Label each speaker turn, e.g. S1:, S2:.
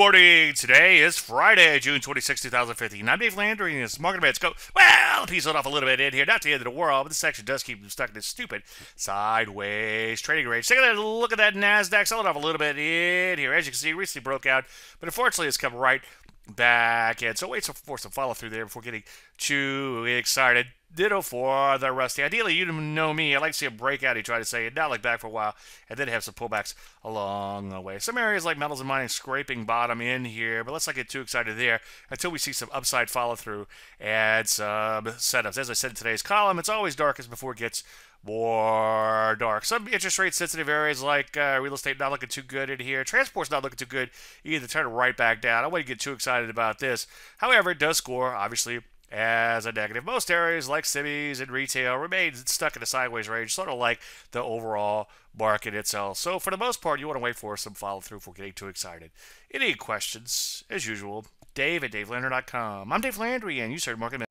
S1: morning. Today is Friday, June 26, 2015. I'm Dave Landry, and it's Market Bets Go. Well, peace off a little bit in here. Not the end of the world, but this section does keep stuck in this stupid sideways trading range. Take a look at that NASDAQ. Selling off a little bit in here. As you can see, recently broke out, but unfortunately, it's come right back in. So wait for some follow through there before getting too excited. Ditto for the Rusty. Ideally, you know me. I like to see a breakout, he tried to say, not like back for a while, and then have some pullbacks along the way. Some areas like metals and mining scraping bottom in here, but let's not get too excited there until we see some upside follow through and some setups. As I said in today's column, it's always darkest before it gets more dark. Some interest rate sensitive areas like uh, real estate not looking too good in here. Transport's not looking too good either. Turn right back down. I wouldn't get too excited about this. However, it does score, obviously, as a negative. Most areas like semis and retail remain stuck in a sideways range, sort of like the overall market itself. So for the most part, you want to wait for some follow through before getting too excited. Any questions, as usual, Dave at DaveLandry.com. I'm Dave Landry, and you started market.